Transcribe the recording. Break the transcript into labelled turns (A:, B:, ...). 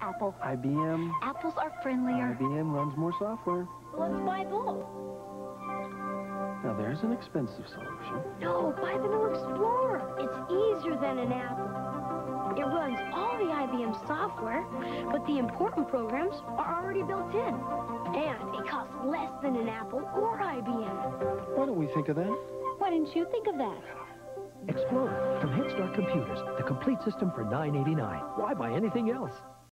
A: Apple.
B: IBM.
A: Apples are friendlier.
B: IBM runs more software.
A: Let's buy both.
B: Now, there's an expensive solution.
A: No, buy the new Explorer. It's easier than an Apple. It runs all the IBM software, but the important programs are already built in. And it costs less than an Apple or IBM.
B: Why don't we think of that?
A: Why didn't you think of that?
C: Explorer from HeadStart Computers, the complete system for $9.89. Why buy anything else?